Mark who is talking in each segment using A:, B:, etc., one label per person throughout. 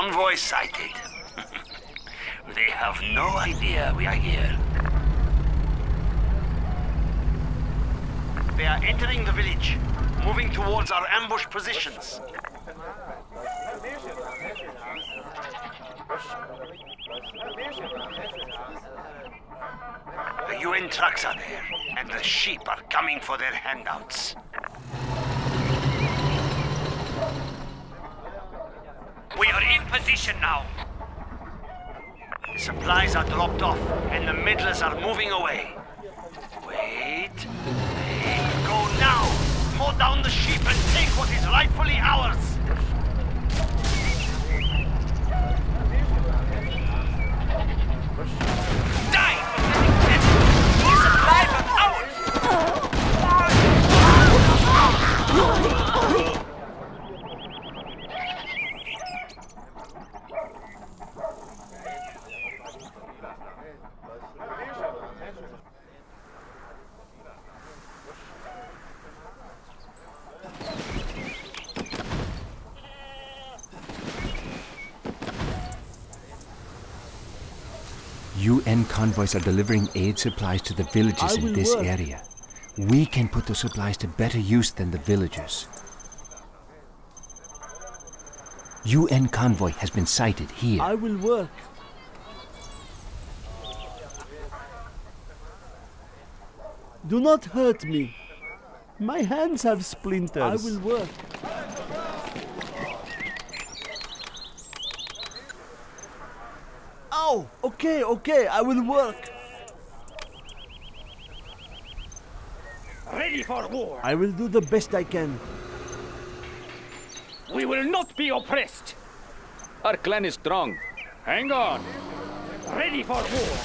A: Convoy sighted. they have no idea we are here. They are entering the village, moving towards our ambush positions. The UN trucks are there, and the sheep are coming for their handouts. We are in position now. The supplies are dropped off, and the meddlers are moving away. Wait. Wait. Go now! Mow down the sheep and take what is rightfully ours! Die! These supplies are ours!
B: UN convoys are delivering aid supplies to the villages in this
C: work.
B: area. We can put the supplies to better use than the villagers. UN convoy has been sighted here.
C: I will work. Do not hurt me. My hands have splinters. I will work. Ow! Okay, okay, I will work.
D: Ready for war.
C: I will do the best I can.
D: We will not be oppressed.
E: Our clan is strong. Hang on.
D: Ready for war.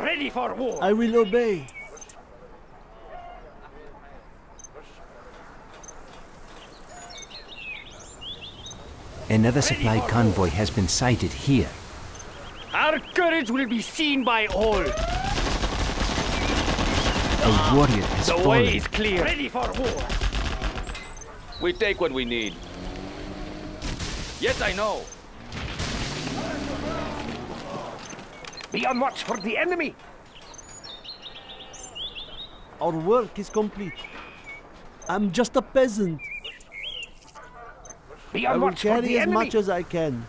D: Ready for war.
C: I will obey.
B: Another supply convoy has been sighted here.
D: Our courage will be seen by all.
B: A warrior has
D: The
B: fallen.
D: way is clear. Ready for war.
E: We take what we need. Yes, I know.
D: Be on watch for the enemy.
C: Our work is complete. I'm just a peasant.
D: Be
C: I will carry as
D: enemy.
C: much as I can.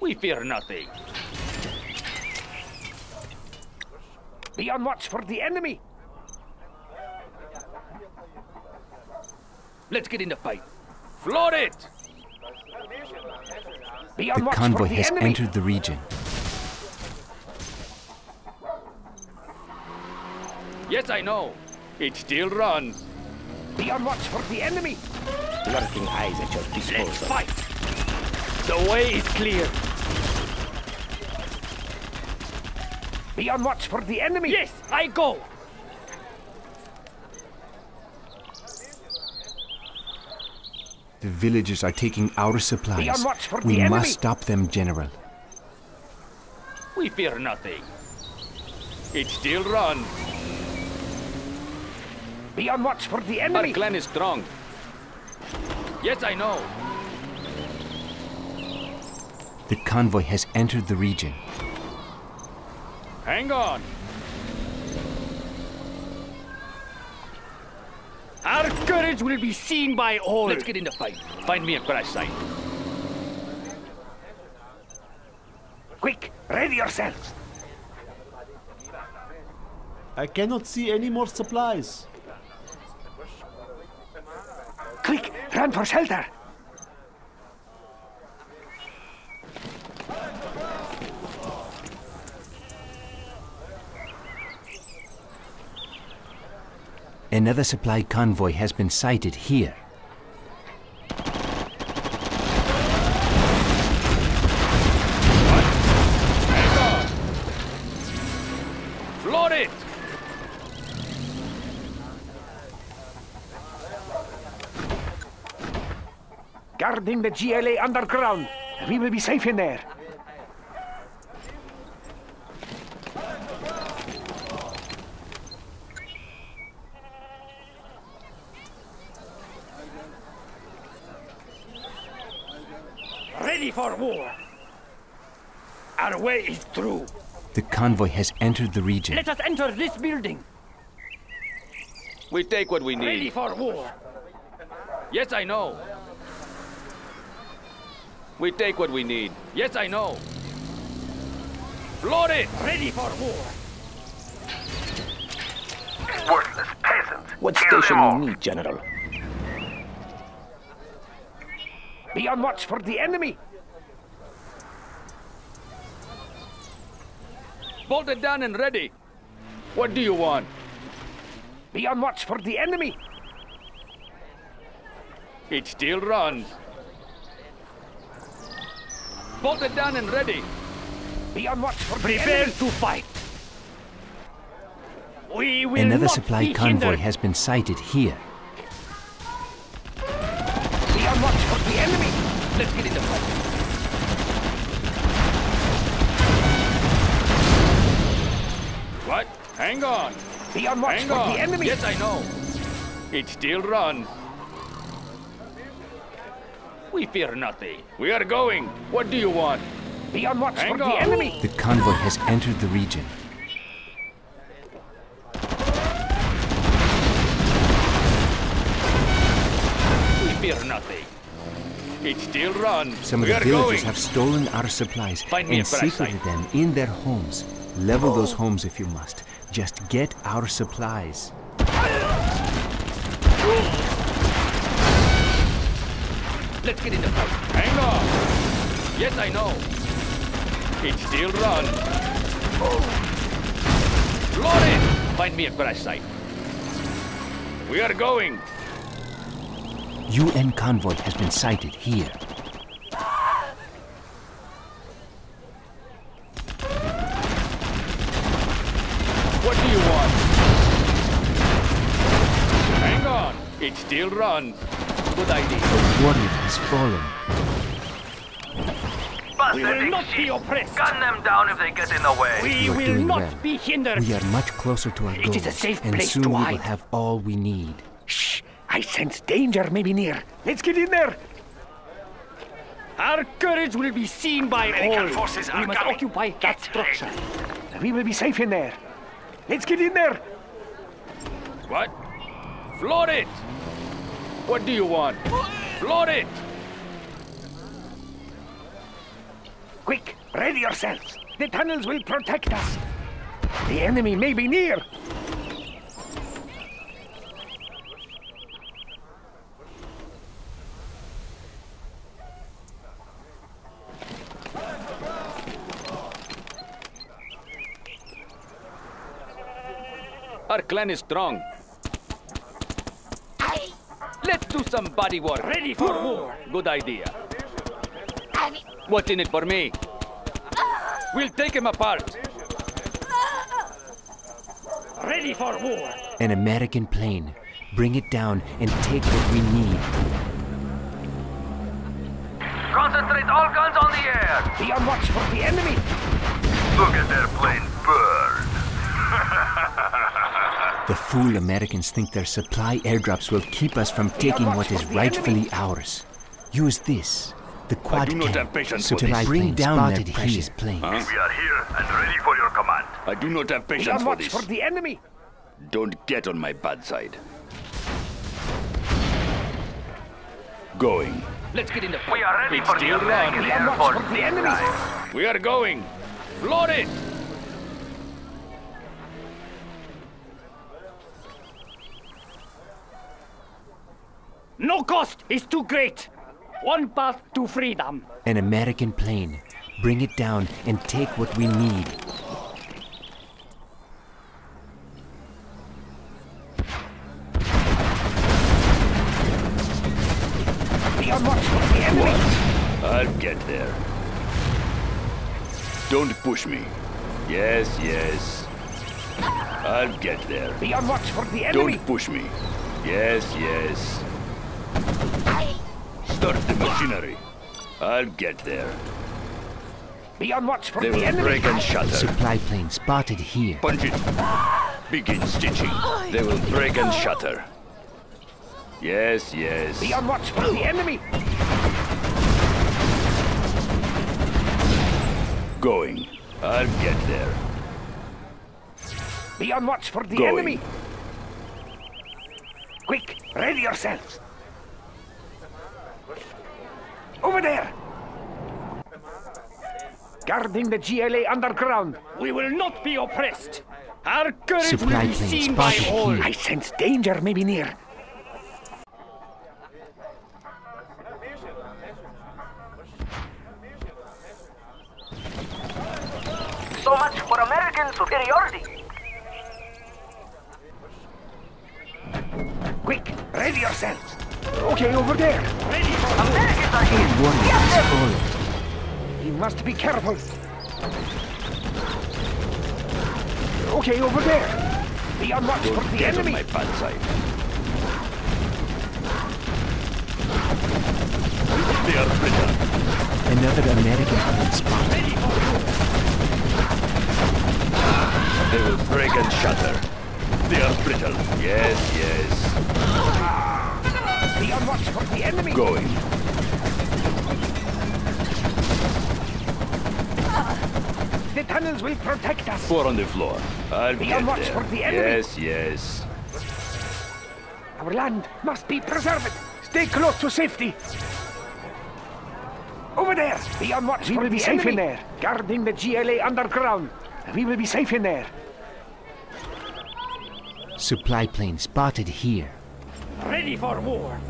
E: We fear nothing.
D: Be on watch for the enemy.
E: Let's get in the fight. Floor it!
D: Be on
B: The
D: watch
B: convoy
D: for the
B: has
D: enemy.
B: entered the region.
E: Yes, I know. It still runs.
D: Be on watch for the enemy.
A: Lurking eyes at your disposal.
D: Let's fight. The way is clear. Be on watch for the enemy. Yes, I go.
B: The villagers are taking our supplies.
D: watch for
B: we
D: the enemy.
B: must stop them, General.
E: We fear nothing. It still runs.
D: Be on watch for the enemy.
E: Our
D: enemy.
E: clan is strong. Yes, I know.
B: The convoy has entered the region.
E: Hang on.
D: Our courage will be seen by all.
E: Let's get in the fight. Find me a crash site.
D: Quick, ready yourselves.
C: I cannot see any more supplies.
D: For shelter.
B: Another supply convoy has been sighted here.
D: bombarding the GLA underground. We will be safe in there. Ready for war. Our way is through.
B: The convoy has entered the region.
D: Let us enter this building.
E: We take what we need.
D: Ready for war.
E: Yes, I know. We take what we need. Yes, I know. Load it!
D: Ready for war.
A: Worthless peasants.
D: What
A: Kill
D: station
A: them all.
D: you need, General? Be on watch for the enemy.
E: Bolted down and ready. What do you want?
D: Be on watch for the enemy.
E: It still runs. Bolted down and ready.
D: Be on watch for
A: Prepare to fight.
D: We will
B: Another
D: not
B: supply
D: be
B: convoy
D: hindered.
B: has been sighted here.
D: Be on watch for the enemy.
E: Let's get in the fight. What? Hang on.
D: Be on watch
E: Hang
D: for
E: on.
D: the enemy.
E: Yes, I know. It still runs. We fear nothing. We are going. What do you want?
D: Be on watch
E: Hang
D: for
E: on.
D: the enemy.
B: The convoy has entered the region.
E: We fear nothing. It still runs.
B: Some of
E: we
B: the villagers
E: going.
B: have stolen our supplies
E: Find
B: and secreted them in their homes. Level those oh. homes if you must. Just get our supplies.
E: Let's get in the fight. Hang on. Yes, I know. It still runs. Load it. Find me a crash site. We are going.
B: UN convoy has been sighted here.
E: What do you want? Hang on. It still runs. Good idea.
B: The warrior has fallen.
D: We will not be oppressed.
A: Gun them down if they get in the way.
D: We
B: You are
D: will
B: doing
D: not
B: well.
D: be hindered.
B: We are much closer to our
D: It
B: goals,
D: is a safe
B: and
D: place
B: soon
D: to
B: we will
D: hide.
B: have all we need.
D: Shh! I sense danger may be near. Let's get in there. Our courage will be seen by
A: American
D: all.
A: forces
D: we
A: are
D: must
A: coming.
D: occupy that
A: Get
D: structure. We will be safe in there. Let's get in there.
E: What? Float it. What do you want? Float it.
D: Quick, ready yourselves. The tunnels will protect us. The enemy may be near.
E: Our clan is strong. Do some body work.
D: Ready for war.
E: Good idea. What's in it for me? We'll take him apart.
D: Ready for war.
B: An American plane. Bring it down and take what we need.
A: Concentrate all guns on the air.
D: Be on watch for the enemy.
A: Look at their plane burn.
B: The fool Americans think their supply airdrops will keep us from taking what is rightfully ours. Use this, the quad I
E: do not
B: cannon,
E: have patience
B: so
E: for
B: to
E: this.
B: bring down Spotted their precious here. planes.
A: We are here and ready for your command.
E: I do not have patience
D: on
E: for
D: watch
E: this.
D: for the enemy.
E: Don't get on my bad side. Going. Let's get in the fight.
A: We are ready
E: It's
A: for the
E: still
A: American
E: run.
D: Be on
A: Air
D: watch
A: Force
D: for the enemy.
E: We are going. Float it.
D: No cost is too great. One path to freedom.
B: An American plane. Bring it down and take what we need.
D: Be on watch for the enemy.
E: I'll get there. Don't push me. Yes, yes. I'll get there.
D: Be on watch for the enemy.
E: Don't push me. Yes, yes. Start the machinery. I'll get there.
D: Be on watch for
E: They
D: the
E: will
D: enemy.
E: break and shatter.
B: Supply plane spotted here.
E: Punch it. Begin stitching. They will break and shatter. Yes, yes.
D: Be on watch for the enemy.
E: Going. I'll get there.
D: Be on watch for the
E: Going.
D: enemy. Quick, ready yourselves. Over there. Guarding the GLA underground.
F: We will not be oppressed. Our courage
B: Supply
F: will be
B: plane
F: seen by all.
B: here.
D: I sense danger may be near.
G: So much for American superiority.
D: Quick, ready yourselves. Okay, over there.
G: Americans are here.
B: Warrior has fallen.
D: You must be careful. Okay, over there. Be on watch for the
E: Get on
D: enemy.
E: my bad side. They are brittle.
B: Another American plane spotted.
E: They will break and shatter. They are brittle. Yes, yes.
D: Be on watch for the enemy.
E: Going.
D: The tunnels will protect us.
E: Four on the floor. I'll
D: Be on watch
E: there.
D: for the enemy.
E: Yes, yes.
D: Our land must be preserved. Stay close to safety. Over there. Be on watch
G: We
D: for
G: will
D: the
G: be safe
D: enemy.
G: in there.
D: Guarding the GLA underground. We will be safe in there.
B: Supply plane spotted here.
F: Ready for war.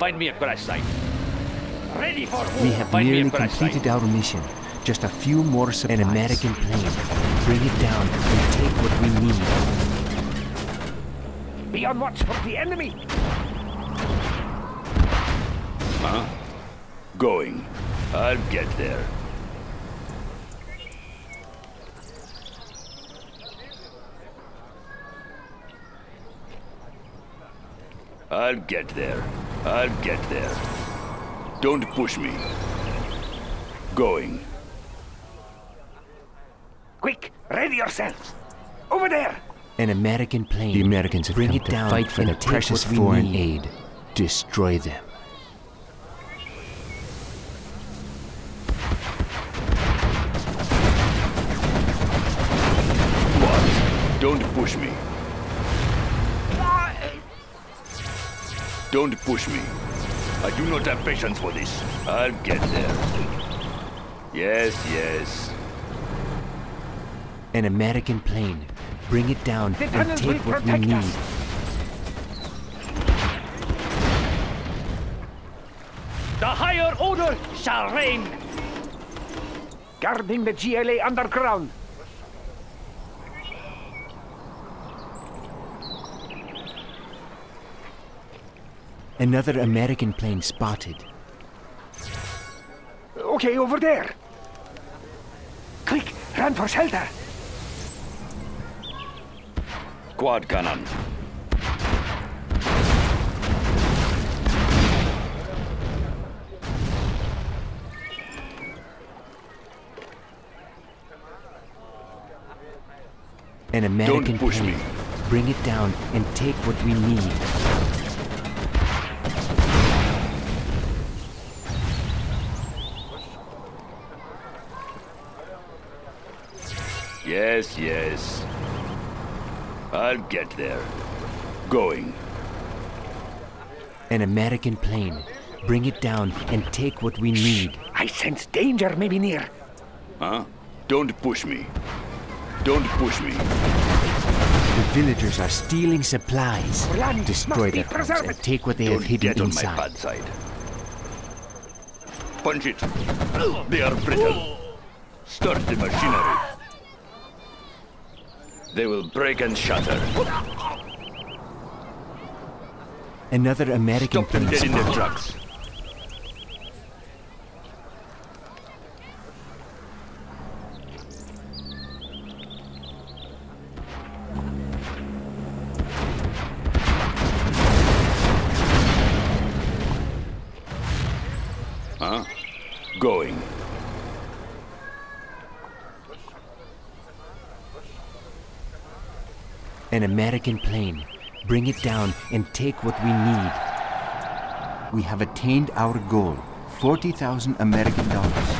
F: Find me a crash site. Ready for war.
B: We have
F: Find me
B: nearly
F: a crash
B: completed
F: site.
B: our mission. Just a few more supplies. An American plane. Bring it down and take what we need.
D: Be on watch for the enemy.
E: Huh? Going. I'll get there. I'll get there. I'll get there. Don't push me. Going.
D: Quick, ready yourselves. Over there.
B: An American plane.
H: The Americans have
B: bring
H: come
B: it
H: to
B: down
H: fight for
B: and
H: the precious foreign
B: need.
H: aid. Destroy them.
E: Don't push me. I do not have patience for this. I'll get there. Yes, yes.
B: An American plane. Bring it down
D: The
B: and take what we need.
D: us.
F: The higher order shall reign.
D: Guarding the GLA underground.
B: Another American plane spotted.
D: Okay, over there. Quick, run for shelter.
E: Quad cannon.
B: An American
E: push
B: plane.
E: me.
B: Bring it down and take what we need.
E: Yes, yes. I'll get there. Going.
B: An American plane. Bring it down and take what we need.
D: I sense danger may be near.
E: Huh? Don't push me. Don't push me.
B: The villagers are stealing supplies.
D: Our land
B: Destroy
D: must be
B: their homes and take what they
E: Don't
B: have hidden
E: get on my
B: inside.
E: bad side. Punch it. They are brittle. Start the machinery. They will break and shatter.
B: Another American
E: Stop them dead in their tracks. Huh? Going.
B: An American plane. Bring it down and take what we need. We have attained our goal 40,000 American dollars.